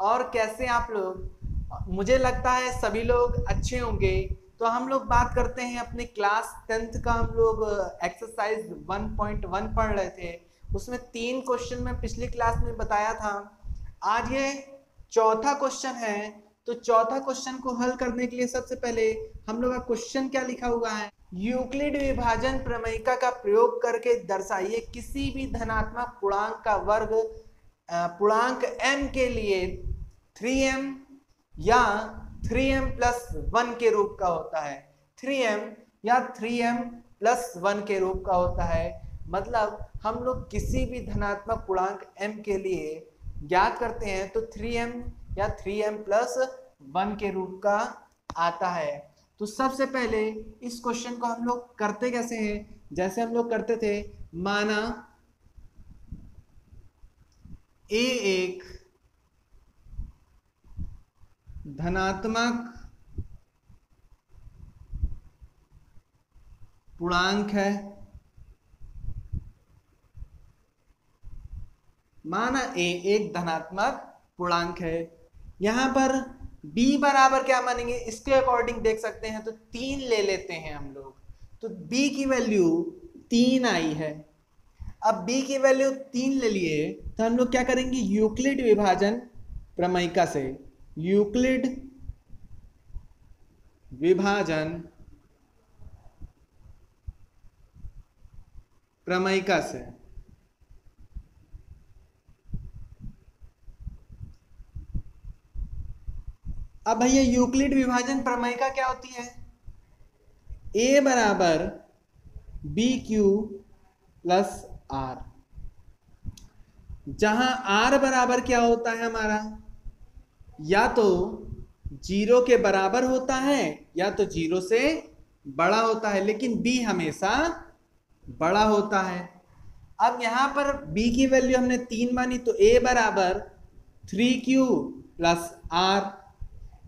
और कैसे आप लोग, मुझे लगता है सभी लोग अच्छे होंगे। तो हम लोग बात करते हैं अपने क्लास टेंथ का हम लोग एक्सरसाइज 1.1 पढ़ रहे थे। उसमें तीन क्वेश्चन में पिछली क्लास में बताया था। आज ये चौथा क्वेश्चन है। तो चौथा क्वेश्चन को हल करने के लिए सबसे पहले हम लोग का क्वेश्चन क्या लिखा हुआ है? यूक्लिड विभाजन प्रमेयिका का प्रयोग करके दर्शाइए किसी भी धनात्मक पूर्णांक का वर्ग पूर्णांक m के लिए 3m या 3m प्लस वन के रूप का होता है। 3m या 3m प्लस वन के रूप का होता है। मतलब हम लोग किसी भी धनात्मक पूर्णांक m के लिए ज्ञात करते हैं तो 3m या 3m प्लस वन के रूप का आता है। तो सबसे पहले इस क्वेश्चन को हम लोग करते कैसे हैं? जैसे हम लोग करते थे, माना ए एक धनात्मक पूर्णांक है। माना ए एक धनात्मक पूर्णांक है। यहाँ पर b बराबर क्या मानेंगे? इसके अकॉर्डिंग देख सकते हैं तो तीन ले लेते हैं हम लोग। तो b की वैल्यू तीन आई है। अब b की वैल्यू तीन ले लिए तो हम लोग क्या करेंगे? यूक्लिड विभाजन प्रमयिका से। यूक्लिड विभाजन प्रमयिका से। अब भैया यूक्लिड विभाजन प्रमयिका क्या होती है? ए बराबर बी क्यू प्लस आर। जहाँ आर बराबर क्या होता है हमारा? या तो ज़ीरो के बराबर होता है, या तो ज़ीरो से बड़ा होता है, लेकिन बी हमेशा बड़ा होता है। अब यहाँ पर बी की वैल्यू हमने तीन मानी तो ए बराबर थ्री क्यू प्लस आर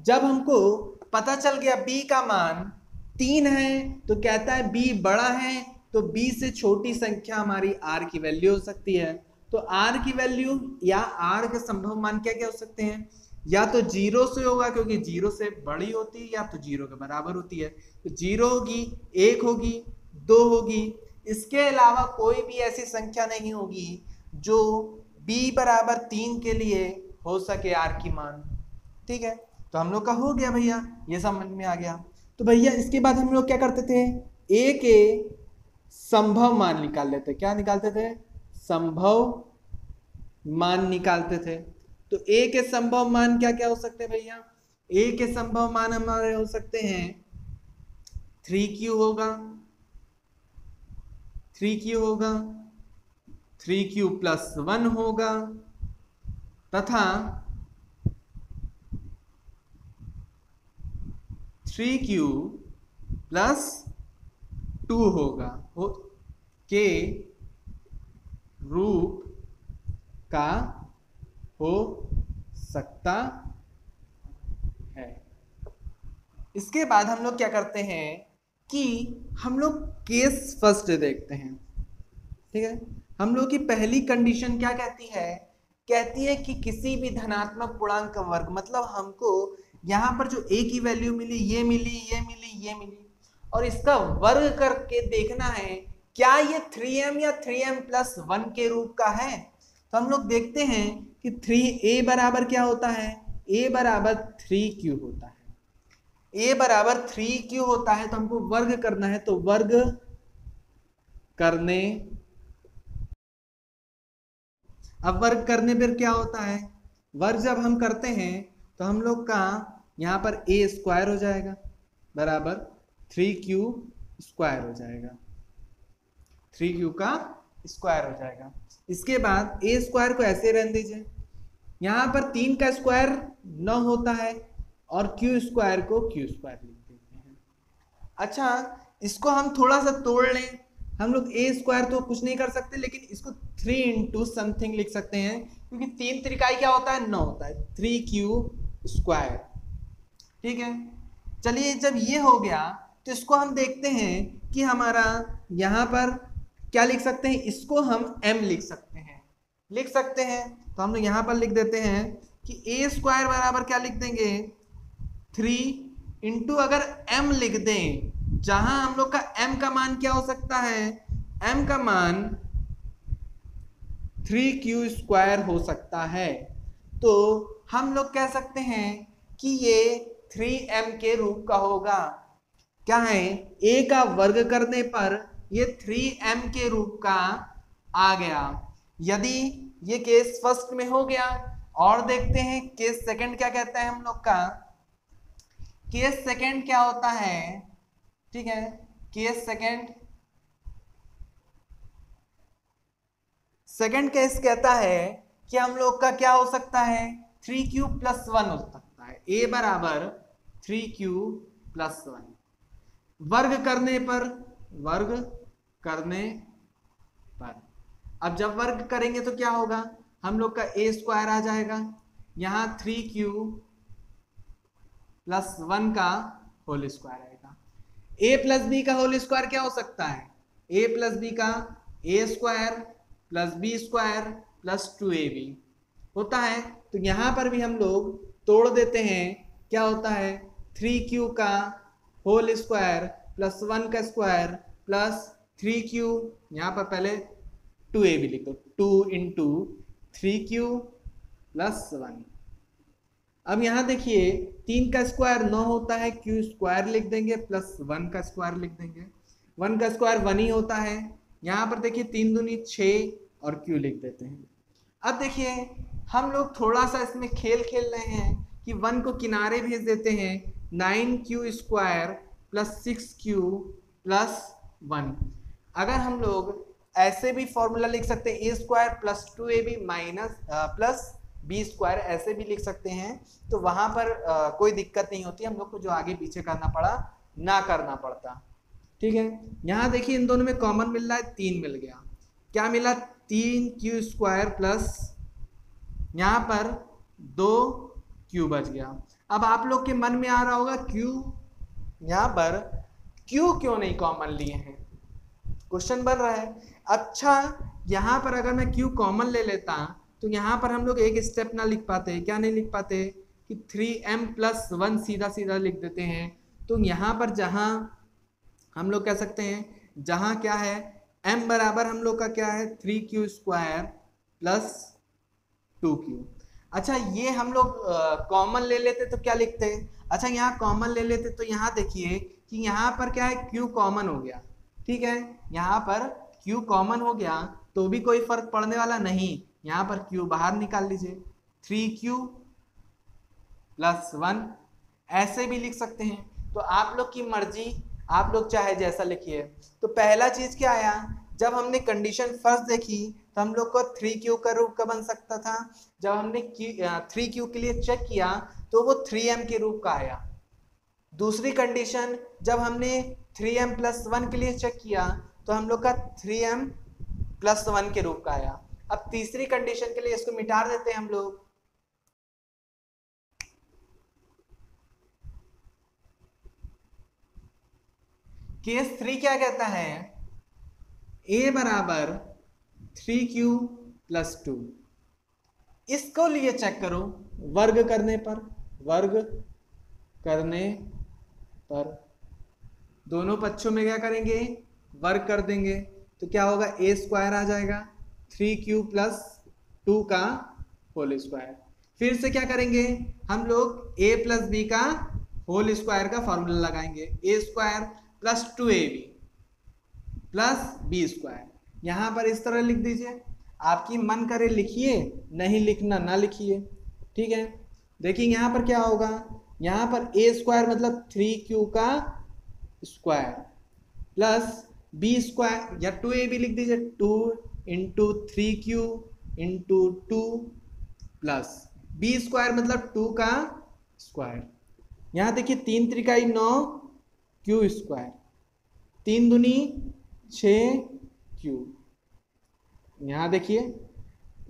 जब हमको पता चल गया b का मान तीन है तो कहता है b बड़ा है तो b से छोटी संख्या हमारी r की वैल्यू हो सकती है। तो r की वैल्यू या r के संभव मान क्या क्या हो सकते हैं? या तो ज़ीरो से होगा क्योंकि ज़ीरो से बड़ी होती है या तो ज़ीरो के बराबर होती है। तो ज़ीरो होगी, एक होगी, दो होगी। इसके अलावा कोई भी ऐसी संख्या नहीं होगी जो b बराबर तीन के लिए हो सके r की मान। ठीक है? तो हम लोग का हो गया भैया, ये समझ में आ गया। तो भैया, इसके बाद हम लोग क्या करते थे? ए के संभव मान निकाल लेते क्या निकालते थे? संभव मान निकालते थे। तो ए के संभव मान क्या क्या हो सकते हैं भैया? ए के संभव मान हमारे हो सकते हैं। थ्री क्यू होगा। थ्री क्यू होगा। थ्री क्यू प्लस वन होगा। तथा थ्री क्यू प्लस टू होगा, हो, के रूप का हो सकता है। इसके बाद हम लोग क्या करते हैं कि हम लोग केस फ़र्स्ट देखते हैं। ठीक है? हम लोग की पहली कंडीशन क्या कहती है? कहती है कि किसी भी धनात्मक पूर्णांक वर्ग मतलब हमको यहाँ पर जो ए की वैल्यू मिली, ये मिली ये मिली ये मिली और इसका वर्ग करके देखना है, क्या ये 3m या 3m प्लस वन के रूप का है? तो हम लोग देखते हैं कि 3a बराबर क्या होता है? A बराबर 3q होता है। A बराबर 3q होता है तो हमको वर्ग करना है तो वर्ग करने अब वर्ग करने पर क्या होता है? वर्ग जब हम करते हैं तो हम लोग का यहाँ पर ए स्क्वायर हो जाएगा, बराबर। थ्री क्यू स्क्वायर हो जाएगा। थ्री क्यू का स्क्वायर हो जाएगा। इसके बाद ए स्क्वायर को ऐसे रहने दीजिए। यहाँ पर तीन का स्क्वायर न होता है और क्यू स्क्वायर को क्यू स्क्वायर लिख देते हैं। अच्छा इसको हम थोड़ा सा तोड़ लें। हम लोग ए स्क्वायर तो कुछ नहीं कर सकते, लेकिन इसको थ्री इंटू समथिंग लिख सकते हैं, क्योंकि तीन त्रिकाई क्या होता है? नौ होता है। Three q square. ठीक है? चलिए, जब ये हो गया तो इसको हम देखते हैं कि हमारा यहाँ पर क्या लिख सकते हैं? इसको हम m लिख सकते हैं। लिख सकते हैं? तो हम लोग यहाँ पर लिख देते हैं कि ए स्क्वायर बराबर क्या लिख देंगे? थ्री इंटू अगर एम लिख दें, जहाँ हम लोग का एम का मान क्या हो सकता है? एम का मान थ्री क्यू स्क्वायर हो सकता है। तो हम लोग कह सकते हैं कि ये थ्री एम के रूप का होगा। क्या है? ए का वर्ग करने पर ये थ्री एम के रूप का आ गया। यदि ये केस फ़र्स्ट में हो गया, और देखते हैं केस सेकंड क्या कहता है हम लोग का। केस सेकंड क्या होता है? ठीक है? केस सेकंड सेकंड केस कहता है कि हम लोग का क्या हो सकता है? थ्री क्यू प्लस वन हो सकता है। ए बराबर थ्री क्यू प्लस वन वर्ग करने पर, वर्ग करने पर। अब जब वर्ग करेंगे तो क्या होगा? हम लोग का ए स्क्वायर आ जाएगा। यहाँ थ्री क्यू प्लस वन का होल स्क्वायर आएगा। ए प्लस बी का होल स्क्वायर क्या हो सकता है? ए प्लस बी का a square plus b square plus two a b होता है? तो यहाँ पर भी हम लोग तोड़ देते हैं। क्या होता है? थ्री क्यू का होल स्क्वायर प्लस वन का स्क्वायर प्लस थ्री क्यू यहाँ पर पहले टू ए भी लिख दो। Two into three q plus one अब यहाँ देखिए, तीन का स्क्वायर नौ होता है क्यू स्क्वायर लिख देंगे प्लस वन का स्क्वायर लिख देंगे। वन का स्क्वायर वन ही होता है। यहाँ पर देखिए, तीन दूनी छ और क्यू लिख देते हैं। अब देखिए, हम लोग थोड़ा सा इसमें खेल खेल रहे हैं कि वन को किनारे भेज देते हैं। Nine q square plus six q plus one. अगर हम लोग ऐसे भी फॉर्मूला लिख सकते हैं a square plus two a b minus plus b square ऐसे भी लिख सकते हैं तो वहाँ पर आ, कोई दिक्कत नहीं होती। हम लोग को जो आगे पीछे करना पड़ा ना करना पड़ता। ठीक है? यहाँ देखिए इन दोनों में कॉमन मिल रहा है तीन मिल गया। क्या मिला? तीन क्यू स्क्वायर प्लस यहाँ पर दो क्यू बच गया। अब आप लोग के मन में आ रहा होगा, क्यू? यहाँ पर क्यू क्यों नहीं कॉमन लिए हैं? क्वेश्चन बन रहा है। अच्छा यहाँ पर अगर मैं क्यू कॉमन ले लेता तो यहाँ पर हम लोग एक स्टेप ना लिख पाते। क्या नहीं लिख पाते? कि थ्री एम प्लस वन सीधा सीधा लिख देते हैं। तो यहाँ पर जहाँ हम लोग कह सकते हैं, जहाँ क्या है एम बराबर हम लोग का क्या है three q square plus two q अच्छा ये हम लोग कॉमन ले लेते तो क्या लिखते? अच्छा यहाँ कॉमन ले लेते तो यहाँ देखिए कि यहाँ पर क्या है? क्यू कॉमन हो गया। ठीक है? यहाँ पर क्यू कॉमन हो गया तो भी कोई फ़र्क पड़ने वाला नहीं। यहाँ पर क्यू बाहर निकाल लीजिए। थ्री क्यू प्लस वन ऐसे भी लिख सकते हैं। तो आप लोग की मर्ज़ी, आप लोग चाहे जैसा लिखिए। तो पहला चीज़ क्या आया? जब हमने कंडीशन फ़र्स्ट देखी तो हम लोग को थ्री क्यू का रूप का बन सकता था। जब हमने थ्री क्यू के लिए चेक किया तो वो थ्री एम के रूप का आया। दूसरी कंडीशन जब हमने थ्री एम प्लस वन के लिए चेक किया तो हम लोग का थ्री एम प्लस वन के रूप का आया। अब तीसरी कंडीशन के लिए इसको मिटा देते हैं हम लोग। केस थ्री क्या कहता है? ए बराबर थ्री क्यू प्लस टू। इसको लिए चेक करो, वर्ग करने पर, वर्ग करने पर। दोनों पक्षों में क्या करेंगे? वर्ग कर देंगे। तो क्या होगा? ए स्क्वायर आ जाएगा। थ्री क्यू प्लस टू का होल स्क्वायर फिर से क्या करेंगे? हम लोग ए प्लस बी का होल स्क्वायर का फॉर्मूला लगाएँगे। A square plus two a b plus b square यहाँ पर इस तरह लिख दीजिए। आपकी मन करे लिखिए, नहीं लिखना ना लिखिए। ठीक है? देखिए यहाँ पर क्या होगा? यहाँ पर ए स्क्वायर मतलब थ्री क्यू का स्क्वायर प्लस बी स्क्वायर या टू ए भी लिख दीजिए। Two into three q into two plus b square मतलब टू का स्क्वायर यहाँ देखिए तीन त्रिकाई नौ क्यू स्क्वायर तीन दुनी छ क्यू यहाँ देखिए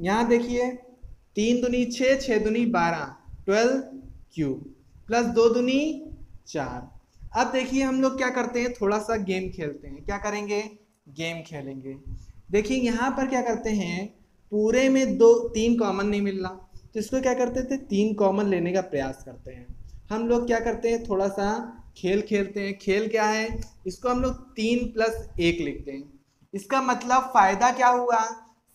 यहाँ देखिए, तीन दुनी छ, छः दुनी बारह ट्वेल्व क्यू प्लस दो दुनी चार। अब देखिए हम लोग क्या करते हैं, थोड़ा सा गेम खेलते हैं। क्या करेंगे? गेम खेलेंगे। देखिए, यहाँ पर क्या करते हैं, पूरे में दो, तीन कॉमन नहीं मिल रहा। तो इसको क्या करते थे? तीन कॉमन लेने का प्रयास करते हैं। हम लोग क्या करते हैं, थोड़ा सा खेल खेलते हैं। खेल क्या है? इसको हम लोग तीन प्लस एक लिखते हैं। इसका मतलब फ़ायदा क्या हुआ?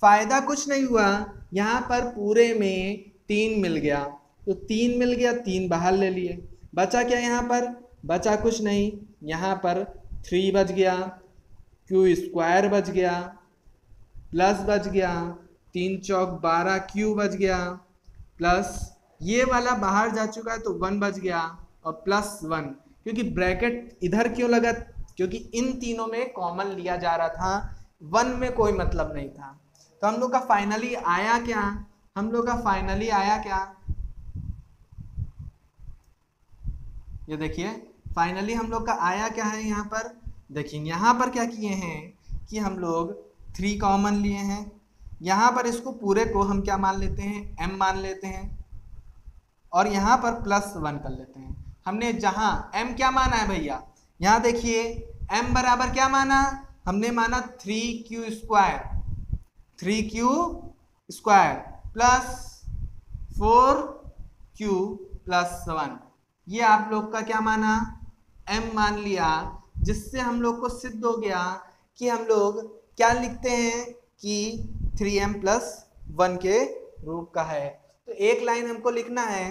फ़ायदा कुछ नहीं हुआ। यहाँ पर पूरे में तीन मिल गया। तो तीन मिल गया, तीन बाहर ले लिए। बचा क्या यहाँ पर? बचा कुछ नहीं। यहाँ पर थ्री बच गया। क्यू स्क्वायर बच गया। प्लस बच गया। तीन चौक बारह क्यू बच गया। प्लस ये वाला बाहर जा चुका है तो वन बच गया और प्लस वन क्योंकि ब्रैकेट इधर क्यों लगा? क्योंकि इन तीनों में कॉमन लिया जा रहा था वन में कोई मतलब नहीं था। तो हम लोग का फाइनली आया क्या? हम लोग का फाइनली आया क्या? ये देखिए फाइनली हम लोग का आया क्या है यहाँ पर? देखिए, यहाँ पर क्या किए हैं कि हम लोग थ्री कॉमन लिए हैं। यहाँ पर इसको पूरे को हम क्या मान लेते हैं? एम मान लेते हैं। और यहाँ पर प्लस वन कर लेते हैं। हमने जहाँ एम क्या माना है भैया? यहाँ देखिए एम बराबर क्या माना? हमने माना three q square three q square plus four q plus one ये आप लोग का क्या माना? एम मान लिया, जिससे हम लोग को सिद्ध हो गया कि हम लोग क्या लिखते हैं कि थ्री एम प्लस वन के रूप का है। तो एक लाइन हमको लिखना है।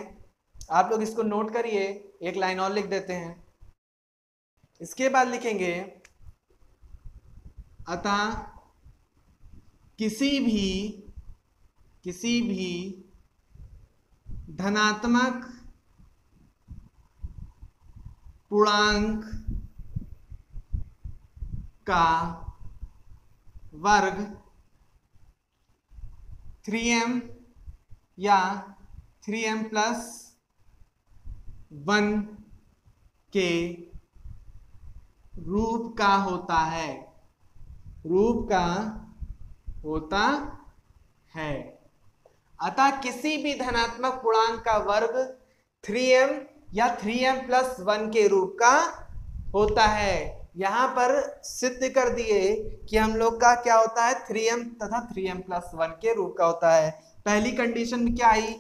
आप लोग इसको नोट करिए, एक लाइन और लिख देते हैं। इसके बाद लिखेंगे, अतः किसी भी किसी भी धनात्मक पूर्णांक का वर्ग 3m या 3m प्लस वन के रूप का होता है। रूप का होता है। अतः किसी भी धनात्मक पूर्णांक का वर्ग 3m या 3m प्लस वन के रूप का होता है। यहाँ पर सिद्ध कर दिए कि हम लोग का क्या होता है? थ्री एम तथा थ्री एम प्लस वन के रूप का होता है। पहली कंडीशन में क्या आई?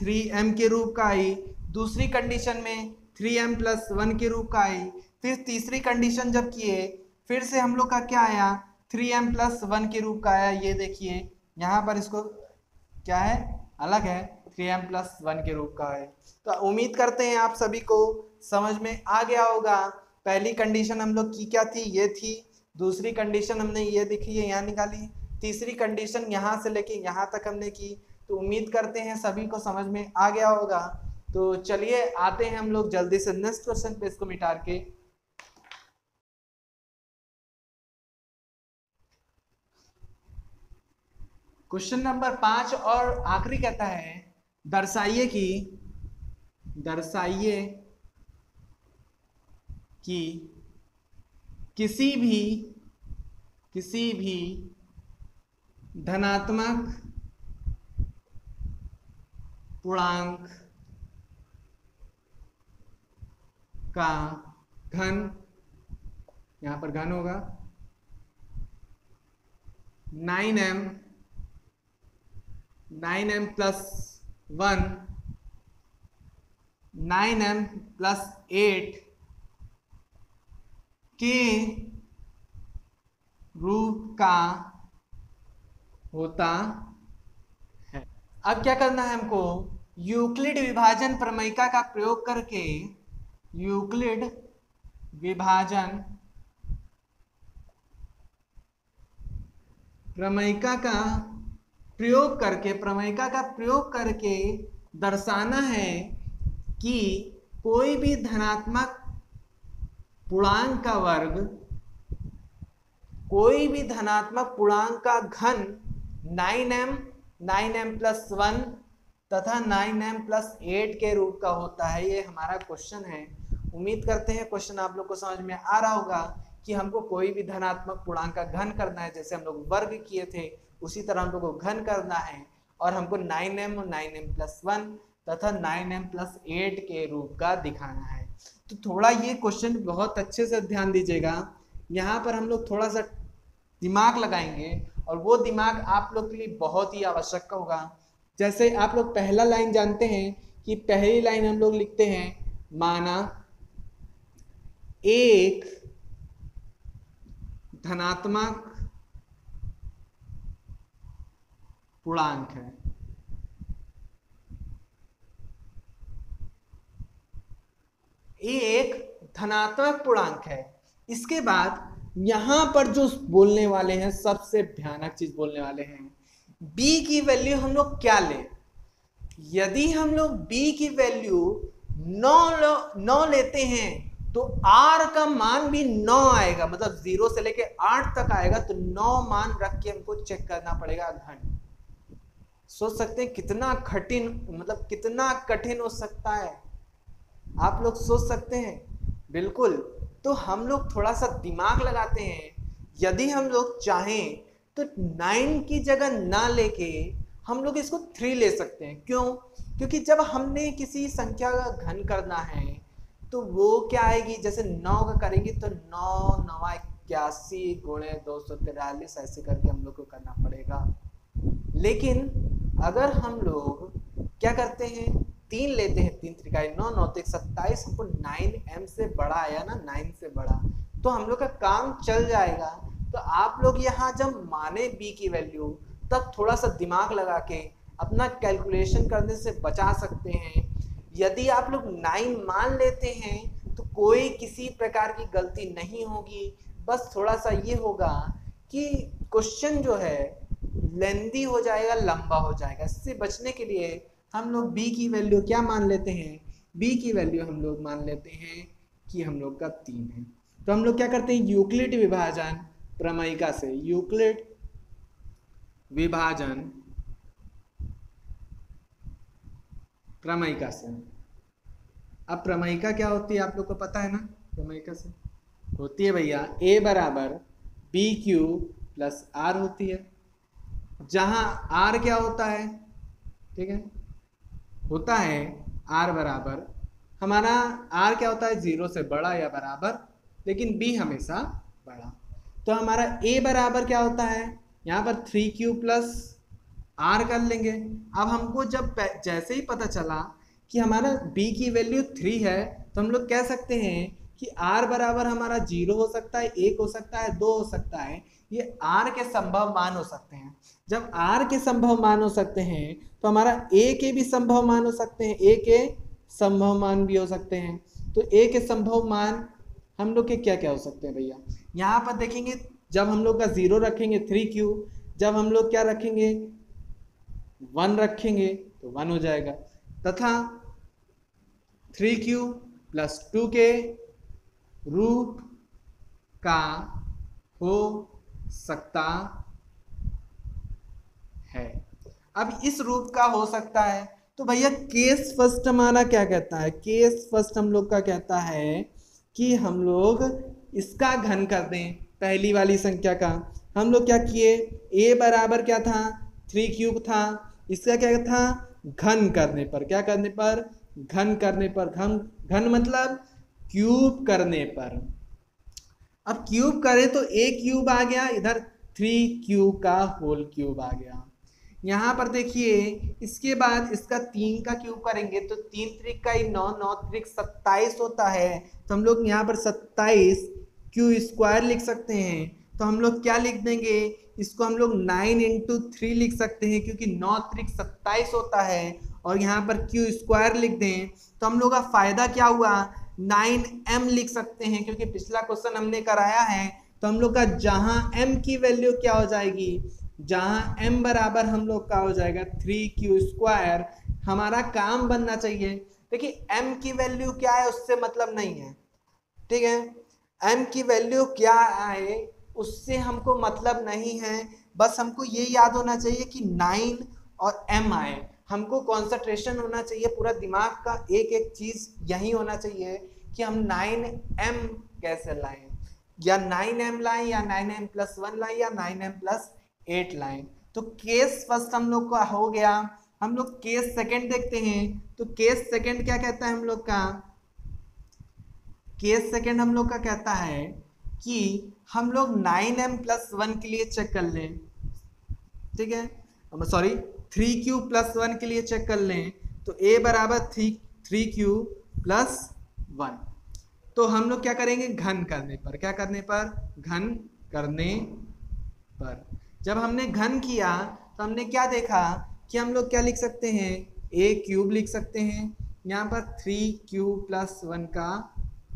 थ्री एम के रूप का आई। दूसरी कंडीशन में थ्री एम प्लस वन के रूप का आई। फिर तीसरी कंडीशन जब किए, फिर से हम लोग का क्या आया? थ्री एम प्लस वन के रूप का आया। ये देखिए, यहाँ पर इसको क्या है? अलग है। थ्री एम प्लस वन के रूप का है। तो उम्मीद करते हैं आप सभी को समझ में आ गया होगा। पहली कंडीशन हम लोग की क्या थी? ये थी। दूसरी कंडीशन हमने ये देखी है यहाँ निकाली। तीसरी कंडीशन यहाँ से लेके यहाँ तक हमने की। तो उम्मीद करते हैं सभी को समझ में आ गया होगा। तो चलिए आते हैं हम लोग जल्दी से नेक्स्ट क्वेश्चन पे, इसको मिटार के। क्वेश्चन नंबर पाँच और आखिरी कहता है, दर्शाइए कि दर्शाइए कि किसी भी किसी भी धनात्मक पूर्णांक का घन, यहाँ पर घन होगा, nine m nine m plus one, nine m plus eight के रूप का होता है। अब क्या करना है हमको? यूक्लिड विभाजन प्रमेयिका का प्रयोग करके यूक्लिड विभाजन प्रमेयिका का प्रयोग करके, प्रमेयिका का प्रयोग करके दर्शाना है कि कोई भी धनात्मक पूर्णांक का वर्ग, कोई भी धनात्मक पूर्णांक का घन 9m 9m प्लस वन तथा 9m प्लस एट के रूप का होता है। ये हमारा क्वेश्चन है। उम्मीद करते हैं क्वेश्चन आप लोग को समझ में आ रहा होगा कि हमको कोई भी धनात्मक पूर्णांक का घन करना है, जैसे हम लोग वर्ग किए थे। उसी तरह हम लोग को घन करना है और हमको 9m और 9m प्लस वन तथा 9m प्लस एट के रूप का दिखाना है। तो थोड़ा ये क्वेश्चन बहुत अच्छे से ध्यान दीजिएगा। यहाँ पर हम लोग थोड़ा सा दिमाग लगाएँगे और वो दिमाग आप लोग के लिए बहुत ही आवश्यक होगा। जैसे आप लोग पहला लाइन जानते हैं कि पहली लाइन हम लोग लिखते हैं, माना एक धनात्मक पूर्णांक है ये एक धनात्मक पूर्णांक है। इसके बाद यहाँ पर जो बोलने वाले हैं, सबसे भयानक चीज़ बोलने वाले हैं। B की वैल्यू हम लोग क्या ले? यदि हम लोग b की वैल्यू नौ नौ लेते हैं तो r का मान भी नौ आएगा। मतलब ज़ीरो से लेके आठ तक आएगा तो नौ मान रख के हमको चेक करना पड़ेगा घन। सोच सकते हैं कितना कठिन मतलब कितना कठिन हो सकता है। आप लोग सोच सकते हैं। बिल्कुल। तो हम लोग थोड़ा सा दिमाग लगाते हैं। यदि हम लोग चाहें तो नाइन की जगह ना लेके हम लोग इसको थ्री ले सकते हैं। क्यों? क्योंकि जब हमने किसी संख्या का घन करना है तो वो क्या आएगी? जैसे नौ का करेंगे तो नौ नवा इक्यासी, गुणे दो सौ तिरालीस, ऐसे करके हम लोग को करना पड़ेगा। लेकिन अगर हम लोग क्या करते हैं? तीन लेते हैं, तीन त्रिकाई, नौ नौ तो सत्ताईस हमको नाइन एम से बड़ा आया ना नाइन से बड़ा तो हम लोग का काम चल जाएगा। तो आप लोग यहाँ जब माने बी की वैल्यू तब थोड़ा सा दिमाग लगा के अपना कैलकुलेशन करने से बचा सकते हैं। यदि आप लोग नाइन मान लेते हैं तो कोई किसी प्रकार की गलती नहीं होगी। बस थोड़ा सा ये होगा कि क्वेश्चन जो है लेंदी हो जाएगा, लंबा हो जाएगा। इससे बचने के लिए हम लोग बी की वैल्यू क्या मान लेते हैं? बी की वैल्यू हम लोग मान लेते हैं कि हम लोग का तीन है। तो हम लोग क्या करते हैं? यूक्लिड विभाजन प्रमयिका से। यूक्लिड विभाजन प्रमयिका से। अब प्रमयिका क्या होती है? आप लोग को पता है ना? प्रमयिका से। होती है भैया a बराबर बी क्यू प्लस आर होती है। जहाँ r क्या होता है? ठीक है? होता है आर बराबर, हमारा आर क्या होता है? ज़ीरो से बड़ा या बराबर, लेकिन बी हमेशा बड़ा। तो हमारा ए बराबर क्या होता है? यहाँ पर थ्री क्यू प्लस आर कर लेंगे। अब हमको जब जैसे ही पता चला कि हमारा बी की वैल्यू थ्री है तो हम लोग कह सकते हैं कि आर बराबर हमारा ज़ीरो हो सकता है, एक हो सकता है, दो हो सकता है। ये आर के संभव मान हो सकते हैं। जब आर के संभव मान हो सकते हैं तो हमारा ए के भी संभव मान हो सकते हैं, ए के संभव मान भी हो सकते हैं। तो ए के संभव मान हम लोग के क्या क्या हो सकते हैं भैया? यहाँ पर देखेंगे, जब हम लोग का ज़ीरो रखेंगे, थ्री क्यू, जब हम लोग क्या रखेंगे? वन रखेंगे तो वन हो जाएगा। तथा थ्री क्यू प्लस टू के रूट का हो सकता है। अब इस रूप का हो सकता है। तो भैया, केस फ़र्स्ट हमारा क्या कहता है? केस फ़र्स्ट हम लोग का कहता है कि हम लोग इसका घन कर दें, पहली वाली संख्या का। हम लोग क्या किए? A बराबर क्या था? थ्री क्यूब था। इसका क्या था? घन करने पर। क्या करने पर? घन करने पर। घन घन मतलब क्यूब करने पर। अब क्यूब करें तो ए क्यूब आ गया। इधर थ्री क्यूब का होल क्यूब आ गया। यहाँ पर देखिए, इसके बाद इसका तीन का क्यूब करेंगे? तो तीन त्रिक का ही नौ नौ त्रिक सत्ताईस होता है। तो हम लोग यहाँ पर सत्ताईस क्यू स्क्वायर लिख सकते हैं। तो हम लोग क्या लिख देंगे? इसको हम लोग नाइन इंटू थ्री लिख सकते हैं, क्योंकि नौ त्रिक सत्ताईस होता है। और यहाँ पर क्यू स्क्वायर लिख दें तो हम लोग का फ़ायदा क्या हुआ? नाइन एम लिख सकते हैं, क्योंकि पिछला क्वेश्चन हमने कराया है। तो हम लोग का जहाँ एम की वैल्यू क्या हो जाएगी? जहाँ m बराबर हम लोग का हो जाएगा थ्री क्यू स्क्वायर हमारा काम बनना चाहिए। देखिए, m की वैल्यू क्या है, उससे मतलब नहीं है। ठीक है? m की वैल्यू क्या आए उससे हमको मतलब नहीं है। बस हमको ये याद होना चाहिए कि नाइन और m आए। हमको कॉन्सेंट्रेशन होना चाहिए, पूरा दिमाग का एक एक चीज़ यही होना चाहिए कि हम नाइन एम कैसे लाएँ। या नाइन एम लाएँ, या नाइन एम प्लस वन लाएँ, या nine m plus eight line. तो केस फ़र्स्ट हम लोग का हो गया। हम लोग केस सेकंड देखते हैं। तो केस सेकंड क्या कहता है हम लोग का? केस सेकंड हम लोग का कहता है कि हम लोग नाइन एम प्लस वन के लिए चेक कर लें। ठीक है? Sorry, three q plus one के लिए चेक कर लें। तो ए बराबर three three q plus one. तो हम लोग क्या करेंगे? घन करने पर। क्या करने पर? घन करने पर। जब हमने घन किया तो हमने क्या देखा कि हम लोग क्या लिख सकते हैं? ए क्यूब लिख सकते हैं। यहाँ पर थ्री क्यूब प्लस वन का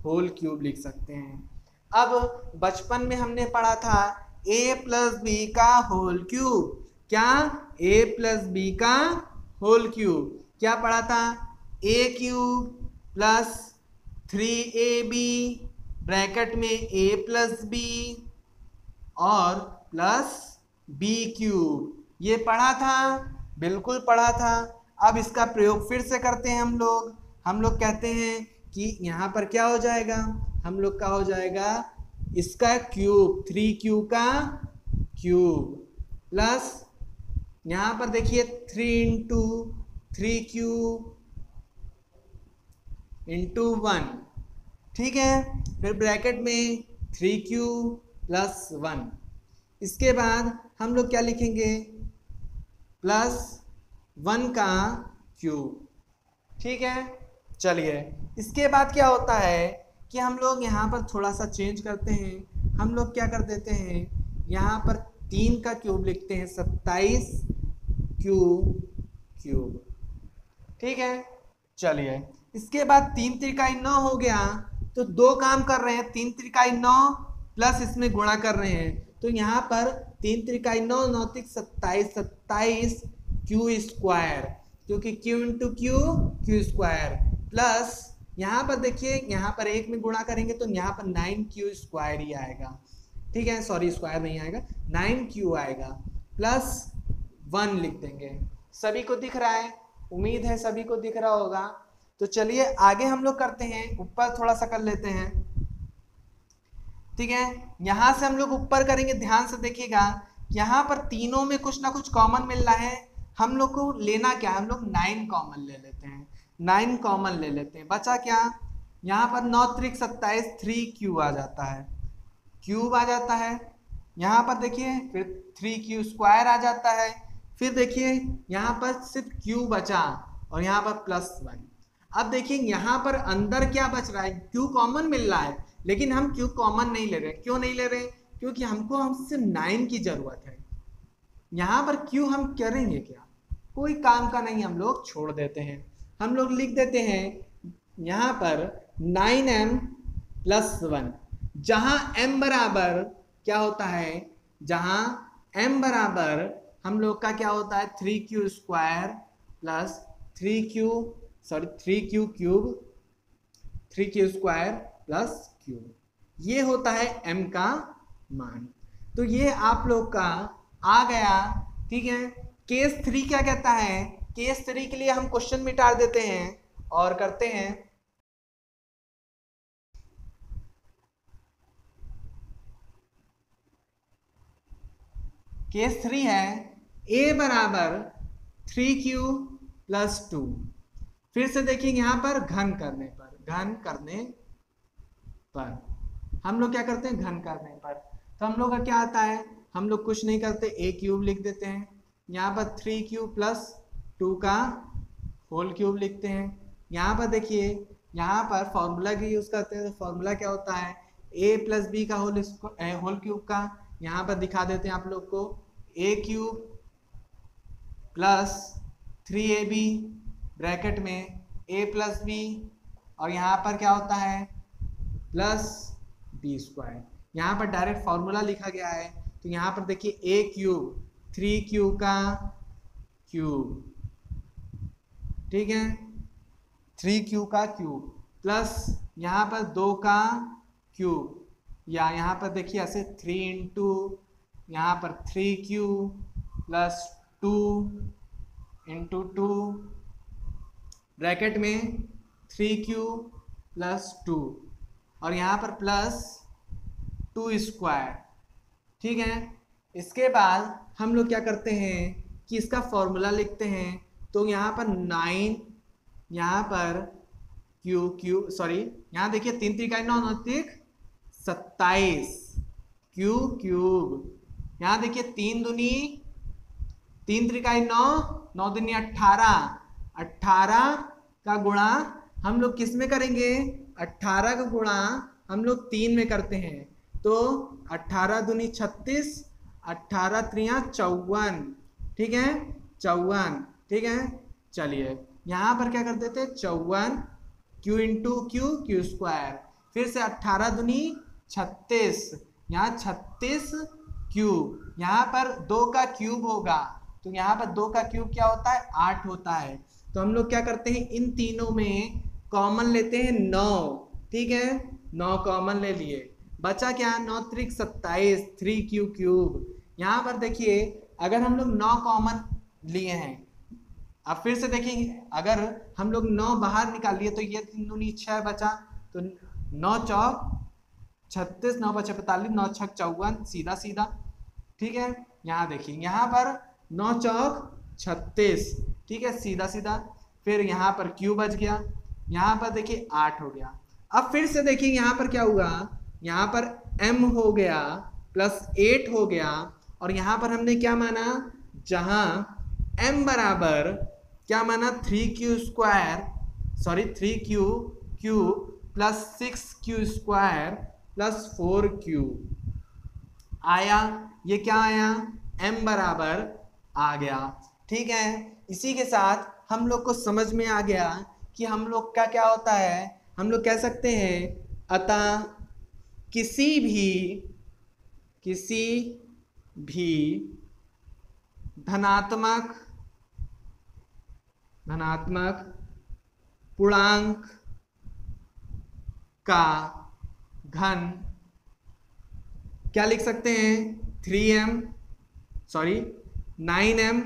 होल क्यूब लिख सकते हैं। अब बचपन में हमने पढ़ा था ए प्लस बी का होल क्यूब क्या? ए प्लस बी का होल क्यूब क्या पढ़ा था? A cube plus three a b bracket में ए प्लस बी और प्लस बी क्यूब ये पढ़ा था, बिल्कुल पढ़ा था। अब इसका प्रयोग फिर से करते हैं हम लोग। हम लोग कहते हैं कि यहाँ पर क्या हो जाएगा? हम लोग का हो जाएगा इसका क्यूब थ्री क्यू का क्यूब प्लस यहाँ पर देखिए three into three cube into one ठीक है? फिर ब्रैकेट में थ्री क्यू प्लस वन इसके बाद हम लोग क्या लिखेंगे? प्लस वन का क्यूब ठीक है? चलिए। इसके बाद क्या होता है कि हम लोग यहाँ पर थोड़ा सा चेंज करते हैं। हम लोग क्या कर देते हैं? यहाँ पर तीन का क्यूब लिखते हैं, सत्ताईस क्यूब क्यूब ठीक है? चलिए। इसके बाद तीन त्रिकाई नौ हो गया तो दो काम कर रहे हैं। तीन त्रिकाई नौ प्लस इसमें गुणा कर रहे हैं। तो यहाँ पर तीन त्रिकाई नौ नौतिक सत्ताईस सत्ताईस क्यू स्क्वायर क्योंकि q into q q square plus यहाँ पर देखिए, यहाँ पर एक में गुणा करेंगे तो यहाँ पर नाइन क्यू स्क्वायर ही आएगा। ठीक है? सॉरी स्क्वायर नहीं आएगा। नाइन क्यू आएगा प्लस वन लिख देंगे। सभी को दिख रहा है? उम्मीद है सभी को दिख रहा होगा। तो चलिए आगे हम लोग करते हैं। ऊपर थोड़ा सा कर लेते हैं। ठीक है? यहाँ से हम लोग ऊपर करेंगे, ध्यान से देखिएगा। यहाँ पर तीनों में कुछ ना कुछ कॉमन मिल रहा है। हम लोग को लेना क्या हम लोग नाइन कॉमन ले लेते हैं। नाइन कॉमन ले लेते हैं। बचा क्या? यहाँ पर नौ त्रिक सत्ताईस थ्री क्यू आ जाता है। क्यूब आ जाता है। यहाँ पर देखिए, फिर थ्री क्यू स्क्वायर आ जाता है। फिर देखिए, यहाँ पर सिर्फ़ क्यू बचा और यहाँ पर प्लस वन अब देखिए, यहाँ पर अंदर क्या बच रहा है? क्यू कॉमन मिल रहा है। लेकिन हम क्यू कॉमन नहीं ले रहे हैं? क्यों नहीं ले रहे क्योंकि हमको हमसे नाइन की ज़रूरत है। यहाँ पर क्यू हम करेंगे क्या? कोई काम का नहीं, हम लोग छोड़ देते हैं। हम लोग लिख देते हैं, यहाँ पर नाइन एम प्लस वन जहाँ एम बराबर क्या होता है? जहाँ एम बराबर हम लोग का क्या होता है? Three q square plus three q sorry three q cube three q square plus cube ये होता है एम का मान। तो ये आप लोग का आ गया, ठीक है? केस थ्री क्या कहता है? केस थ्री के लिए हम क्वेश्चन मिटा देते हैं और करते हैं। केस थ्री है ए बराबर थ्री क्यू प्लस टू फिर से देखिए यहाँ पर घन करने पर, घन करने पर। हम लोग क्या करते हैं? घन करने पर। तो हम लोग का क्या आता है? हम लोग कुछ नहीं करते ए क्यूब लिख देते हैं। यहाँ पर थ्री क्यूब प्लस टू का होल क्यूब लिखते हैं। यहाँ पर देखिए, यहाँ पर फॉर्मूला की यूज़ करते हैं। तो फॉर्मूला क्या होता है? ए प्लस बी का होल होल क्यूब का। यहाँ पर दिखा देते हैं आप लोग को। A cube plus three a b bracket में ए प्लस बी और यहाँ पर क्या होता है? Plus b square. यहाँ पर डायरेक्ट फॉर्मूला लिखा गया है तो यहाँ पर देखिए ए क्यूब, थ्री क्यू का क्यूब। ठीक है? थ्री क्यू का क्यूब, प्लस यहाँ पर दो का क्यूब। या यहाँ पर देखिए ऐसे थ्री इंटू, यहाँ पर three q plus two into two. Bracket में थ्री क्यू प्लस टू। और यहाँ पर प्लस टू स्क्वायर ठीक है? इसके बाद हम लोग क्या करते हैं कि इसका फॉर्मूला लिखते हैं। तो यहाँ पर नाइन यहाँ पर क्यू क्यू सॉरी यहाँ देखिए तीन त्रिकाई नौ नौतिक सत्ताईस क्यू क्यूब यहाँ देखिए तीन दुनी, तीन त्रिकाई नौ नौ दिन अट्ठारह अट्ठारह का गुणा हम लोग किसमें करेंगे? अट्ठारह का गुणा हम लोग तीन में करते हैं। तो अट्ठारह दुनी छत्तीस अट्ठारह त्रिया चौवन। ठीक है? चौवन। ठीक है? चलिए, यहाँ पर क्या कर देते चौवन q into q q square. फिर से अट्ठारह दुनी छत्तीस। यहाँ छत्तीस क्यूब यहाँ पर दो का क्यूब होगा। तो यहाँ पर दो का क्यूब क्या होता है? आठ होता है। तो हम लोग क्या करते हैं? इन तीनों में कॉमन लेते हैं नौ, ठीक है? नौ कॉमन ले लिए। बचा क्या? नौ त्रिक सत्ताईस थ्री क्यू क्यूब यहाँ पर देखिए, अगर हम लोग नौ कॉमन लिए हैं, अब फिर से देखेंगे, अगर हम लोग नौ बाहर निकाल लिए तो ये तीन दूनी छः बचा। तो नौ चौक छत्तीस, नौ पचास पैंतालीस, नौ छक चौवन, सीधा सीधा, ठीक है? यहाँ देखिए, यहाँ पर नौ चौक छत्तीस, ठीक है? सीधा सीधा, फिर यहाँ पर क्यू बच गया। यहाँ पर देखिए आठ हो गया। अब फिर से देखिए यहाँ पर क्या हुआ? यहाँ पर m हो गया प्लस एट हो गया, और यहाँ पर हमने क्या माना? जहाँ m बराबर क्या माना? Three q square sorry three q q plus six q square plus four q आया। ये क्या आया? M बराबर आ गया। ठीक है? इसी के साथ हम लोग को समझ में आ गया कि हम लोग का क्या होता है? हम लोग कह सकते हैं, अतः किसी भी किसी भी धनात्मक धनात्मक पूर्णांक का घन क्या लिख सकते हैं? Three m sorry nine m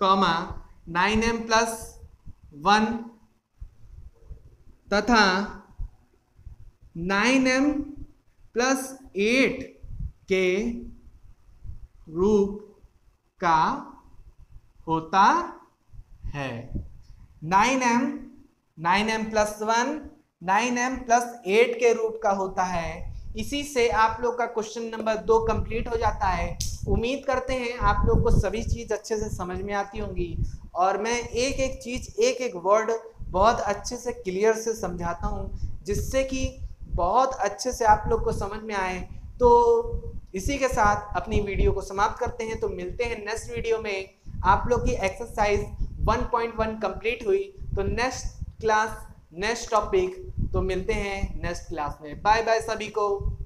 comma nine m plus one तथा नाइन एम प्लस एट के रूप का होता है। Nine m nine m plus one, nine m plus eight के रूप का होता है। इसी से आप लोग का क्वेश्चन नंबर दो कंप्लीट हो जाता है। उम्मीद करते हैं आप लोग को सभी चीज़ अच्छे से समझ में आती होंगी। और मैं एक एक चीज़, एक एक वर्ड बहुत अच्छे से क्लियर से समझाता हूँ, जिससे कि बहुत अच्छे से आप लोग को समझ में आए। तो इसी के साथ अपनी वीडियो को समाप्त करते हैं। तो मिलते हैं नेक्स्ट वीडियो में। आप लोग की एक्सरसाइज 1.1 कंप्लीट हुई। तो नेक्स्ट क्लास नेक्स्ट टॉपिक तो मिलते हैं नेक्स्ट क्लास में. बाय बाय सभी को.